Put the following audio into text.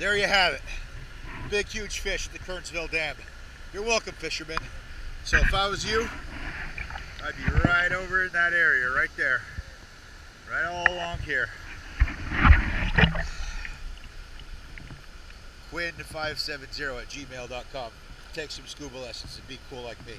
there you have it. Big, huge fish at the Kernsville Dam. You're welcome, fishermen. So if I was you, I'd be right over in that area, right there. Right all along here. Quinn570 at gmail.com. Take some scuba lessons and be cool like me.